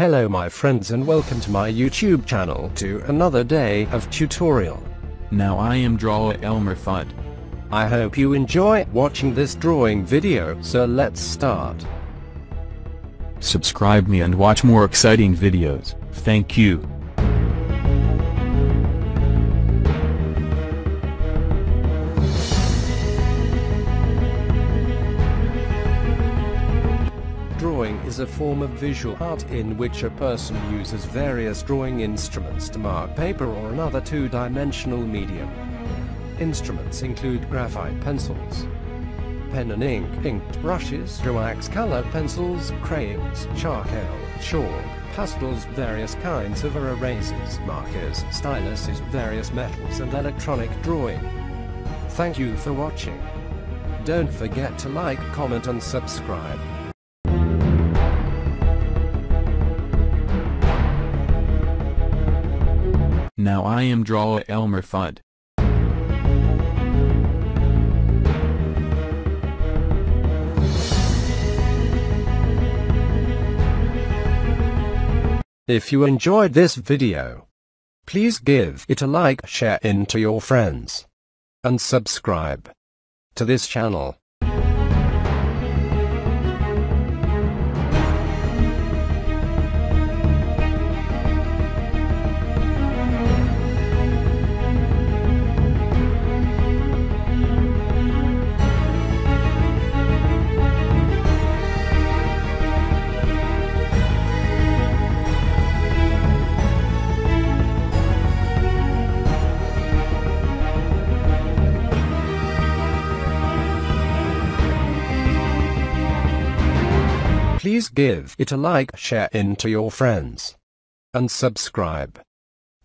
Hello my friends and welcome to my YouTube channel to another day of tutorial. Now I am Draw Elmer Fudd. I hope you enjoy watching this drawing video so let's start. Subscribe me and watch more exciting videos, thank you. Drawing is a form of visual art in which a person uses various drawing instruments to mark paper or another two-dimensional medium. Instruments include graphite pencils, pen and ink, inked brushes, wax color pencils, crayons, charcoal, chalk, pastels, various kinds of erasers, markers, styluses, various metals and electronic drawing. Thank you for watching. Don't forget to like, comment and subscribe. Now I am Draw Elmer Fudd. If you enjoyed this video, please give it a like, share it to your friends, and subscribe to this channel. Please give it a like, share it to your friends, and subscribe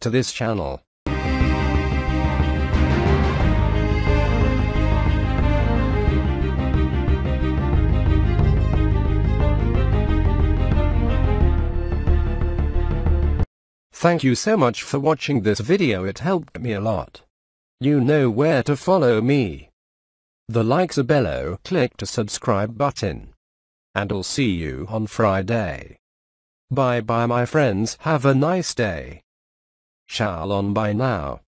to this channel. Thank you so much for watching this video it helped me a lot. You know where to follow me. The likes are below, click to subscribe button. And I'll see you on Friday. Bye bye my friends, have a nice day. Shalom bye now.